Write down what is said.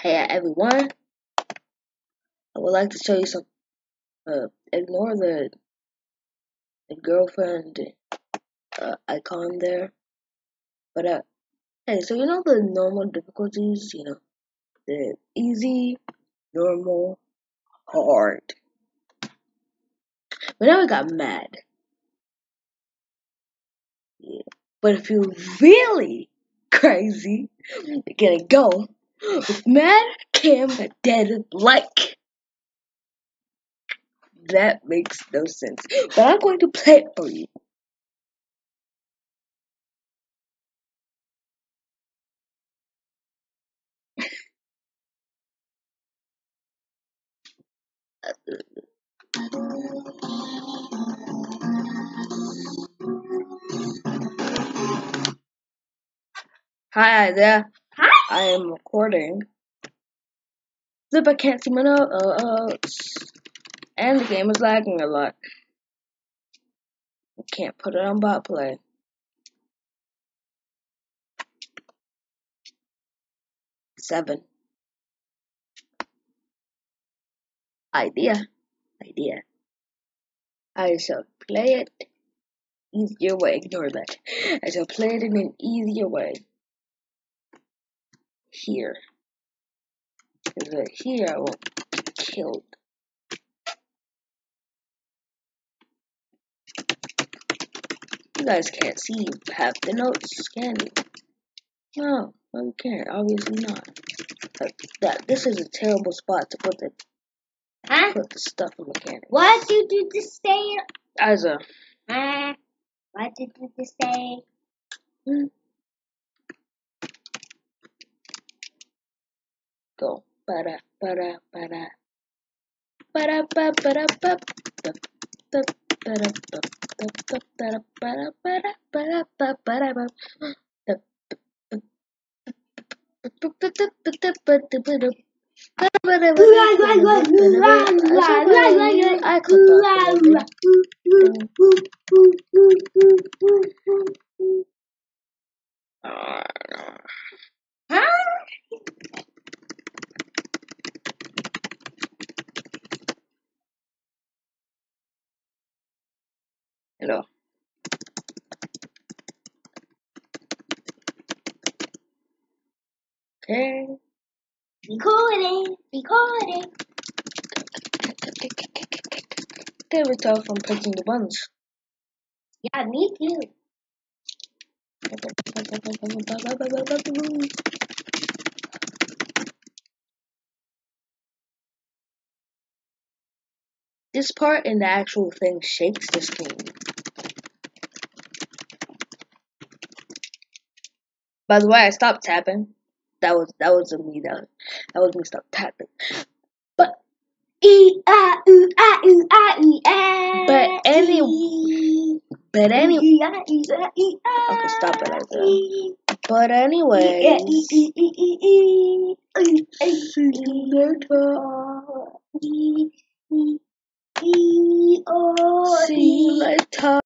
Hey everyone, I would like to show you some, uh, ignore the, the girlfriend uh, icon there, but uh, hey, so you know the normal difficulties, you know, the easy, normal, hard. But now we got mad. Yeah. But if you're really crazy, you're gonna go with Mad Cam Dead Like. That makes no sense. But I'm going to play it for you. Hi there. I am recording. Zip, I can't see my notes. Uh, uh, and the game is lagging a lot. I can't put it on bot play. Seven. Idea. Idea. I shall play it easier way. Ignore that. I shall play it in an easier way. Here. Because here I won't get killed. You guys can't see half the notes, can you? No, you can't. Obviously not. But that this is a terrible spot to put the Huh? put the stuff in the can. Why did you just say? As a Huh? What did you just say? hmm, go. Para para para. Para pa para pa. pa, pa, para pa, pa, pa, para para para para para pa. Pa, pa, pa, pa, pa, pa, pa, pa, pa, pa. I clicked off Huh? Hello. Okay. Recording, recording. Were tough from pressing the buttons. Yeah, me too. This part in the actual thing shakes the screen. By the way, I stopped tapping. That was that was me. That was, that was me. Stop tapping. But e i u i u i e i. But any. But anyway. Okay, stop it like. But anyway. See you later. See you later.